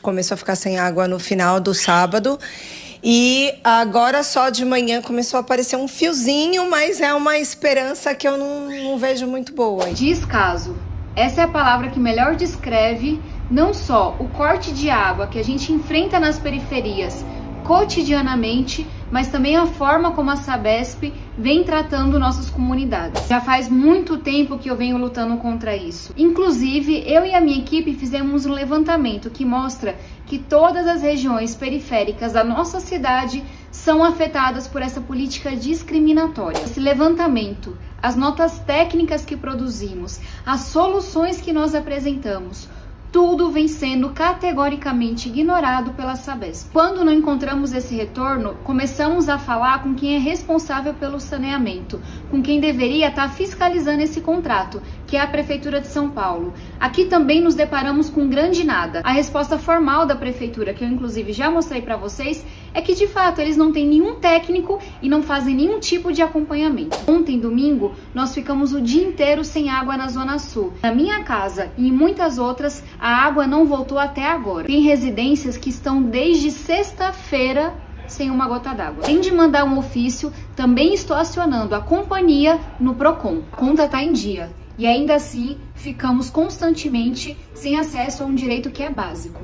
começou a ficar sem água no final do sábado. E agora só de manhã começou a aparecer um fiozinho, mas é uma esperança que eu não, não vejo muito boa. Descaso. Essa é a palavra que melhor descreve não só o corte de água que a gente enfrenta nas periferias cotidianamente, mas também a forma como a Sabesp vem tratando nossas comunidades. Já faz muito tempo que eu venho lutando contra isso. Inclusive, eu e a minha equipe fizemos um levantamento que mostra que todas as regiões periféricas da nossa cidade são afetadas por essa política discriminatória. Esse levantamento, as notas técnicas que produzimos, as soluções que nós apresentamos, tudo vem sendo categoricamente ignorado pela Sabesp. Quando não encontramos esse retorno, começamos a falar com quem é responsável pelo saneamento, com quem deveria estar fiscalizando esse contrato, que é a Prefeitura de São Paulo. Aqui também nos deparamos com grande nada. A resposta formal da Prefeitura, que eu inclusive já mostrei para vocês, é que de fato eles não têm nenhum técnico e não fazem nenhum tipo de acompanhamento. Ontem, domingo, nós ficamos o dia inteiro sem água na Zona Sul. Na minha casa e em muitas outras, a água não voltou até agora. Tem residências que estão desde sexta-feira sem uma gota d'água. Tem de mandar um ofício, também estou acionando a companhia no Procon. A conta está em dia e ainda assim ficamos constantemente sem acesso a um direito que é básico.